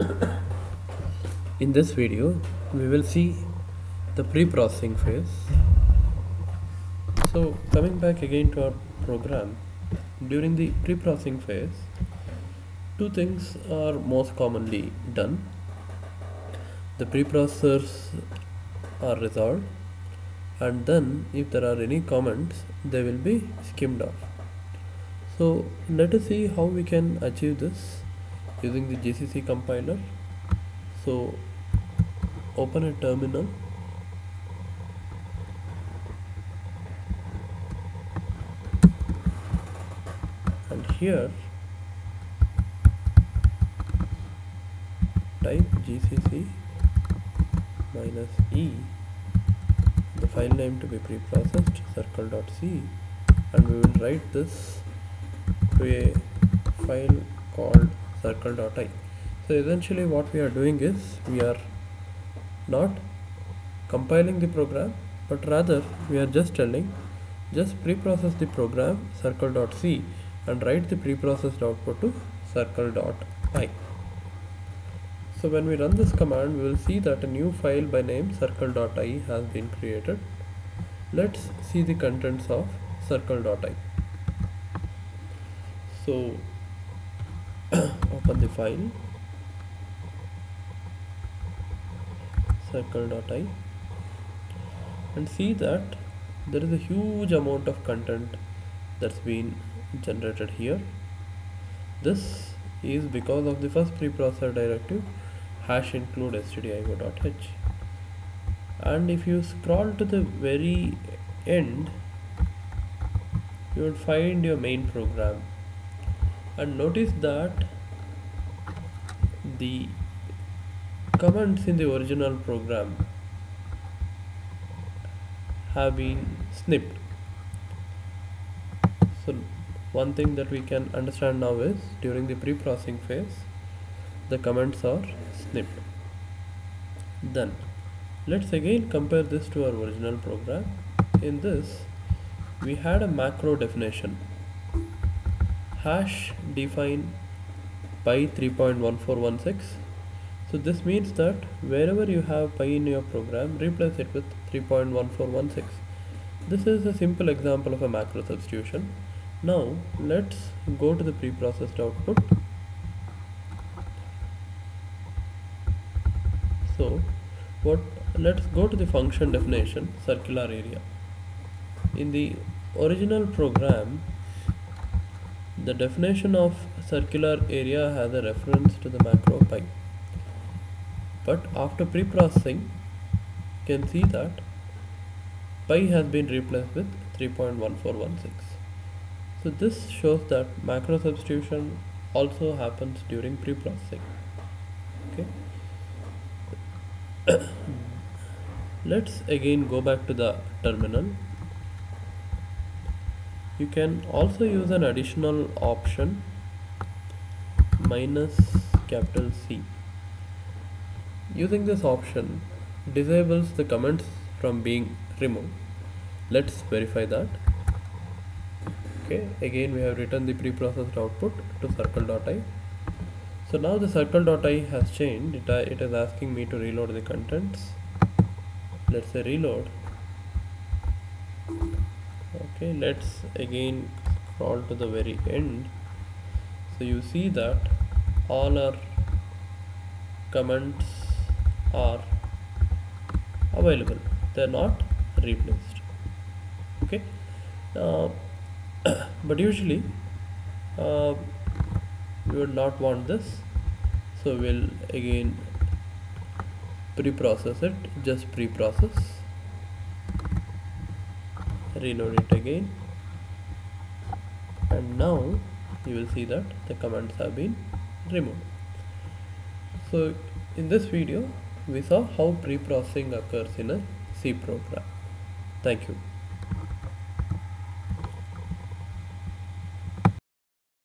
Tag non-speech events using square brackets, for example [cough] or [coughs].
[coughs] In this video, we will see the pre-processing phase. So coming back again to our program, during the pre-processing phase, two things are most commonly done. The preprocessors are resolved and then if there are any comments, they will be skimmed off. So let us see how we can achieve this using the GCC compiler. So open a terminal and here type gcc minus e the file name to be preprocessed circle.c and we will write this to a file called circle.i so essentially what we are doing is we are not compiling the program but rather we are just telling just preprocess the program circle.c and write the preprocessed output to circle.i so when we run this command we will see that a new file by name circle.i has been created. Let's see the contents of circle.i so [coughs] open the file. Circle.i and see that there is a huge amount of content that's been generated here. This is because of the first preprocessor directive hash include stdio.h and if you scroll to the very end you would find your main program and notice that the comments in the original program have been snipped. So one thing that we can understand now is during the pre-processing phase the comments are snipped. Then let's again compare this to our original program. In this we had a macro definition hash define pi 3.1416 so this means that wherever you have pi in your program replace it with 3.1416 this is a simple example of a macro substitution. Now let's go to the preprocessed output. So what let's go to the function definition circular area. In the original program the definition of circular area has a reference to the macro pi. But after pre-processing you can see that pi has been replaced with 3.1416 so this shows that macro substitution also happens during pre-processing. Okay. [coughs] Let's again go back to the terminal you can also use an additional option minus capital C. Using this option disables the comments from being removed. Let's verify that. Okay again we have written the preprocessed output to circle.i so now the circle.i has changed. It, uh, it is asking me to reload the contents. Let's say reload okay let's again scroll to the very end. So you see that all our comments are available. They're not replaced. Okay? Uh, [coughs] but usually uh, we would not want this. So we'll again pre-process it just pre-process reload it again. And now you will see that the commands have been removed. So in this video we saw how pre-processing occurs in a C program. Thank you